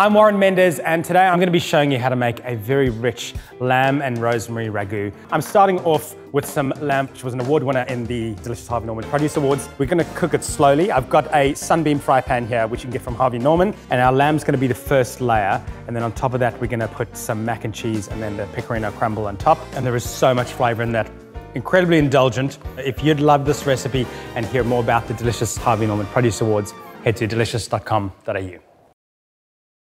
I'm Warren Mendes, and today I'm going to be showing you how to make a very rich lamb and rosemary ragu. I'm starting off with some lamb, which was an award winner in the Delicious Harvey Norman Produce Awards. We're going to cook it slowly. I've got a Sunbeam fry pan here, which you can get from Harvey Norman, and our lamb's going to be the first layer. And then on top of that, we're going to put some mac and cheese and then the pecorino crumble on top. And there is so much flavor in that incredibly indulgent. If you'd love this recipe and hear more about the Delicious Harvey Norman Produce Awards, head to delicious.com.au.